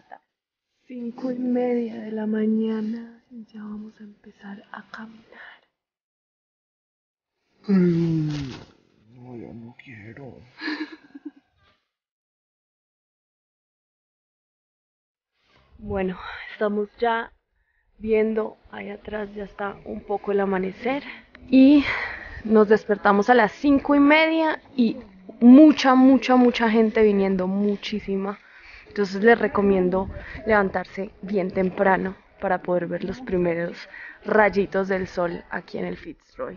caminata. Cinco y media de la mañana, ya vamos a empezar a caminar. Mm, no, yo no quiero. Bueno, estamos ya viendo, ahí atrás ya está un poco el amanecer y nos despertamos a las cinco y media y mucha, mucha, mucha gente viniendo, muchísima. Entonces les recomiendo levantarse bien temprano para poder ver los primeros rayitos del sol aquí en el Fitzroy.